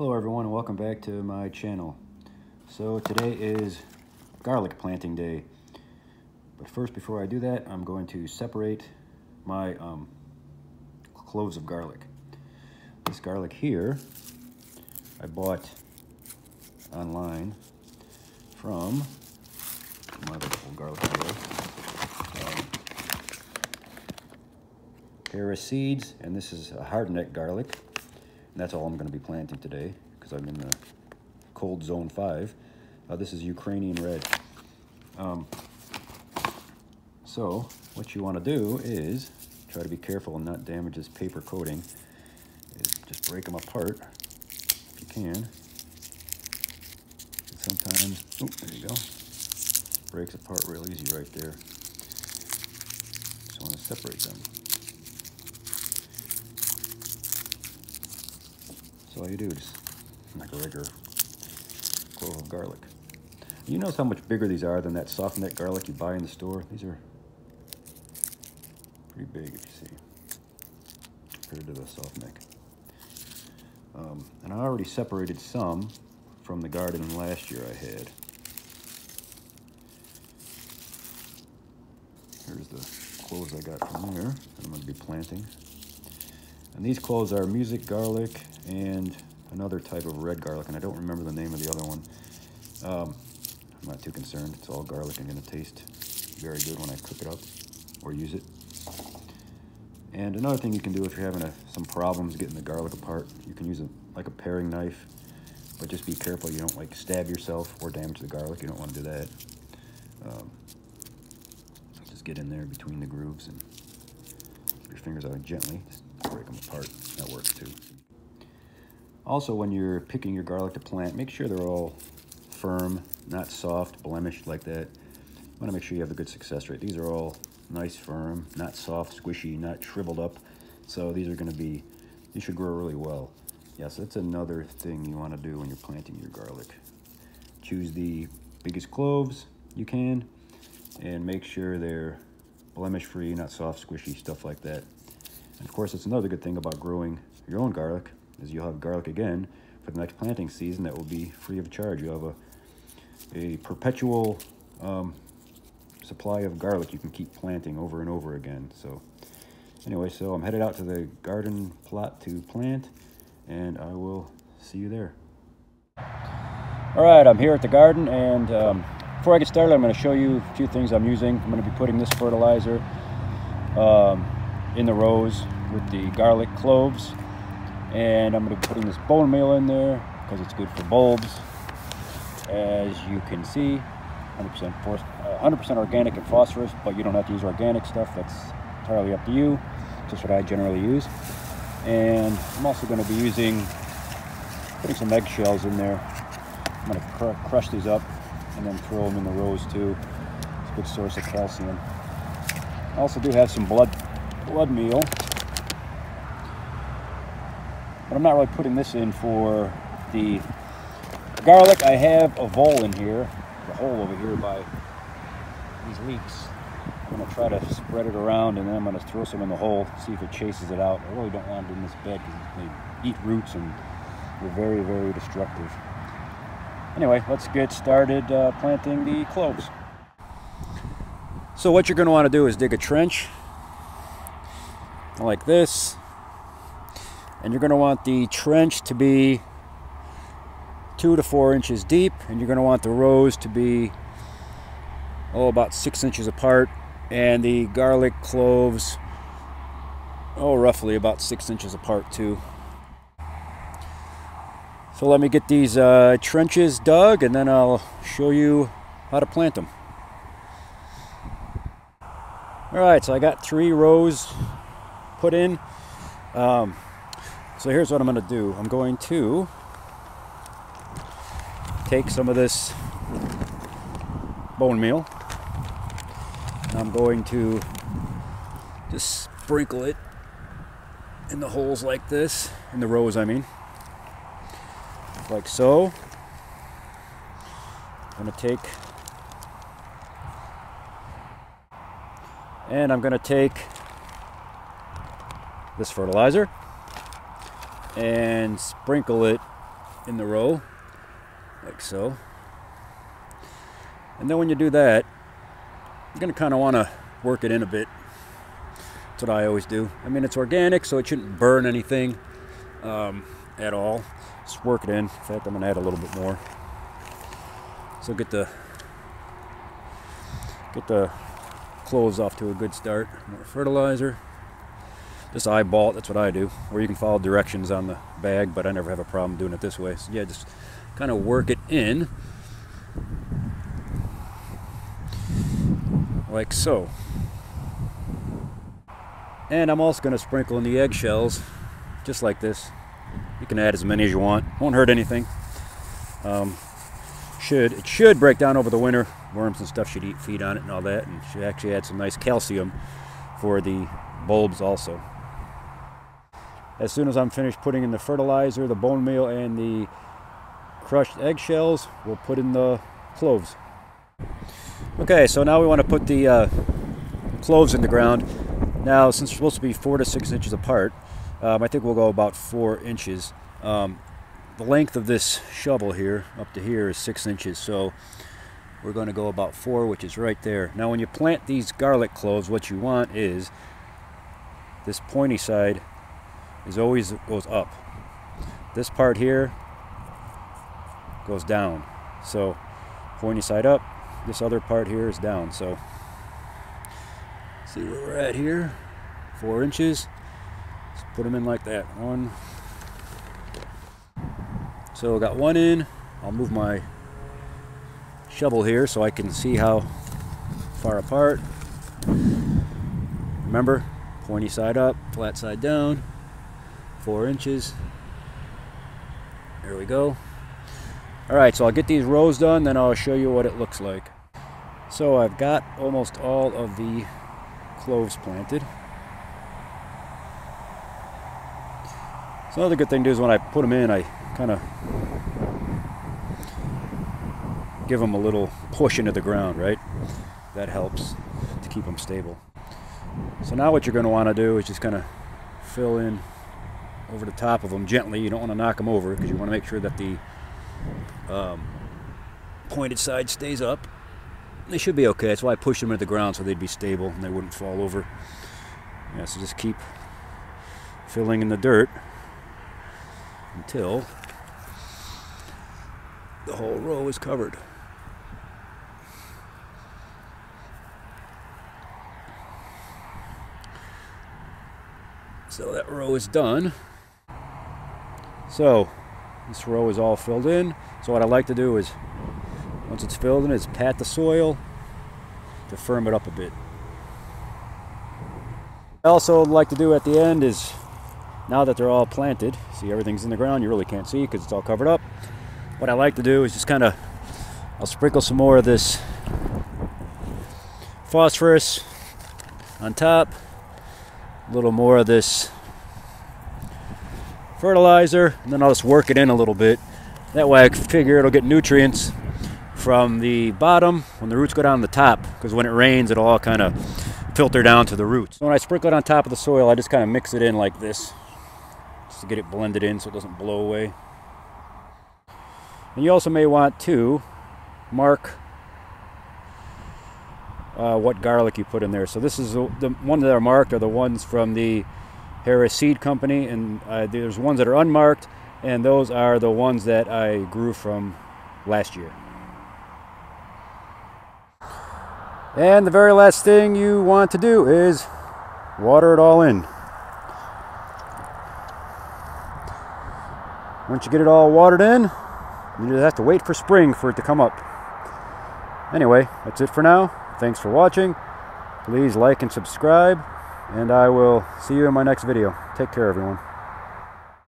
Hello everyone and welcome back to my channel. So today is garlic planting day. But first before I do that I'm going to separate my um, cloves of garlic. This garlic here I bought online from my little garlic here. Um, seeds and this is a hardneck garlic and that's all I'm going to be planting today because I'm in the cold zone 5. Uh, this is Ukrainian red. Um, so what you want to do is try to be careful and not damage this paper coating. Just break them apart if you can. Sometimes, oh, there you go. Breaks apart real easy right there. Just want to separate them. So all you do is like a regular clove of garlic. You notice how much bigger these are than that soft neck garlic you buy in the store? These are pretty big if you see, compared to the soft neck. Um, and I already separated some from the garden last year I had. Here's the cloves I got from there that I'm going to be planting. And these cloves are music garlic and another type of red garlic, and I don't remember the name of the other one. Um, I'm not too concerned. It's all garlic and going to taste very good when I cook it up or use it. And another thing you can do if you're having a, some problems getting the garlic apart, you can use a, like a paring knife, but just be careful you don't like stab yourself or damage the garlic. You don't want to do that. Um, just get in there between the grooves and keep your fingers out gently, just break them apart. That works too. Also, when you're picking your garlic to plant, make sure they're all firm, not soft, blemished like that. You want to make sure you have a good success rate. These are all nice, firm, not soft, squishy, not shriveled up. So these are going to be, these should grow really well. Yes, that's another thing you want to do when you're planting your garlic. Choose the biggest cloves you can and make sure they're blemish free, not soft, squishy, stuff like that. And of course, it's another good thing about growing your own garlic is you'll have garlic again for the next planting season that will be free of charge. You'll have a, a perpetual um, supply of garlic you can keep planting over and over again. So anyway, so I'm headed out to the garden plot to plant and I will see you there. All right, I'm here at the garden and um, before I get started, I'm going to show you a few things I'm using. I'm going to be putting this fertilizer um, in the rows with the garlic cloves. And I'm going to be putting this bone meal in there because it's good for bulbs. As you can see 100% 100% uh, organic and phosphorus but you don't have to use organic stuff. That's entirely up to you. Just what I generally use. And I'm also going to be using putting some eggshells in there. I'm going to cr crush these up and then throw them in the rows too. It's a good source of calcium. I also do have some blood blood meal but I'm not really putting this in for the garlic. I have a vole in here, the hole over here by these leeks. I'm to try to spread it around and then I'm to throw some in the hole, see if it chases it out. I really don't want it in this bed because they eat roots and they're very, very destructive. Anyway, let's get started uh, planting the cloves. So what you're want to do is dig a trench like this. And you're going to want the trench to be two to four inches deep and you're going to want the rows to be oh about six inches apart and the garlic cloves oh roughly about six inches apart too. So let me get these uh, trenches dug and then I'll show you how to plant them. All right so I got three rows put in um, so here's what I'm going to do. I'm going to take some of this bone meal. And I'm going to just sprinkle it in the holes like this, in the rows I mean. Like so. I'm going to take and I'm going to take this fertilizer and sprinkle it in the row, like so. And then when you do that, you're going to kind of want to work it in a bit. That's what I always do. I mean, it's organic, so it shouldn't burn anything um, at all. Just work it in. In fact, I'm to add a little bit more. So get the get the cloves off to a good start. More fertilizer. Just eyeball it, that's what I do. Or you can follow directions on the bag, but I never have a problem doing it this way. So yeah, just kind of work it in. Like so. And I'm also going to sprinkle in the eggshells, just like this. You can add as many as you want. Won't hurt anything. Um, should it should break down over the winter. Worms and stuff should eat feed on it and all that, and should actually add some nice calcium for the bulbs also. As soon as I'm finished putting in the fertilizer, the bone meal, and the crushed eggshells, we'll put in the cloves. Okay, so now we want to put the uh, cloves in the ground. Now, since they're supposed to be four to six inches apart, um, I think we'll go about four inches. Um, the length of this shovel here, up to here, is six inches, so we're going to go about four, which is right there. Now, when you plant these garlic cloves, what you want is this pointy side is always goes up. This part here goes down. So pointy side up, this other part here is down. So see where we're at here. Four inches. Let's put them in like that. One. So got one in. I'll move my shovel here so I can see how far apart. Remember, pointy side up, flat side down four inches. There we go. All right, so I'll get these rows done, then I'll show you what it looks like. So I've got almost all of the cloves planted. So another good thing to do is when I put them in, I kind of give them a little push into the ground, right? That helps to keep them stable. So now what you're going to want to do is just kind of fill in over the top of them gently. You don't want to knock them over because you want to make sure that the um, pointed side stays up. They should be okay. That's why I pushed them into the ground so they'd be stable and they wouldn't fall over. Yeah, so just keep filling in the dirt until the whole row is covered. So that row is done. So this row is all filled in. So what I like to do is, once it's filled in, is pat the soil to firm it up a bit. I also like to do at the end is, now that they're all planted, see everything's in the ground, you really can't see because it's all covered up. What I like to do is just kind of, I'll sprinkle some more of this phosphorus on top, a little more of this fertilizer, and then I'll just work it in a little bit. That way I figure it'll get nutrients from the bottom when the roots go down the top, because when it rains, it'll all kind of filter down to the roots. When I sprinkle it on top of the soil, I just kind of mix it in like this, just to get it blended in so it doesn't blow away. And you also may want to mark uh, what garlic you put in there. So this is the, the that are marked are the ones from the Harris Seed Company, and uh, there's ones that are unmarked, and those are the ones that I grew from last year. And the very last thing you want to do is water it all in. Once you get it all watered in, you just have to wait for spring for it to come up. Anyway, that's it for now. Thanks for watching. Please like and subscribe and I will see you in my next video. Take care, everyone.